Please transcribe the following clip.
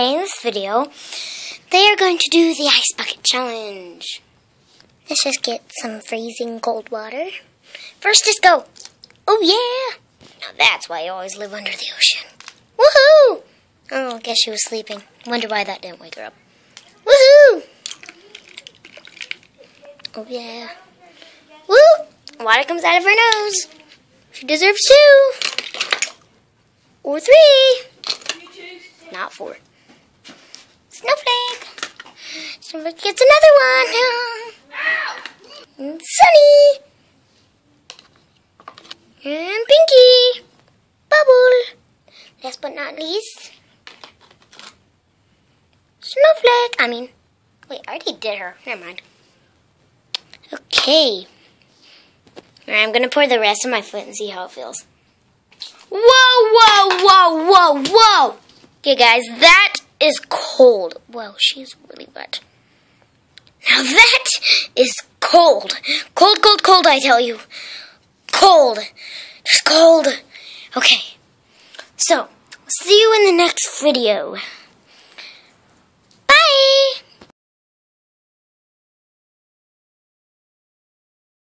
today in this video, they are going to do the ice bucket challenge. Let's just get some freezing cold water. First, just go. Oh, yeah. Now that's why you always live under the ocean. Woohoo! Oh, I guess she was sleeping. Wonder why that didn't wake her up. Woohoo! Oh, yeah. Woo! Water comes out of her nose. She deserves two. Or three. Not four. Snowflake. Snowflake gets another one. Sunny. And Pinky. Bubble. Last but not least. Snowflake. I mean, wait, I already did her. Never mind. Okay. Alright, I'm going to pour the rest of my foot and see how it feels. Whoa, whoa, whoa, whoa, whoa! Okay, guys, that is cold. Whoa, she's really wet. Now that is cold. Cold, cold, cold, I tell you. Cold. Just cold. Okay. So, see you in the next video.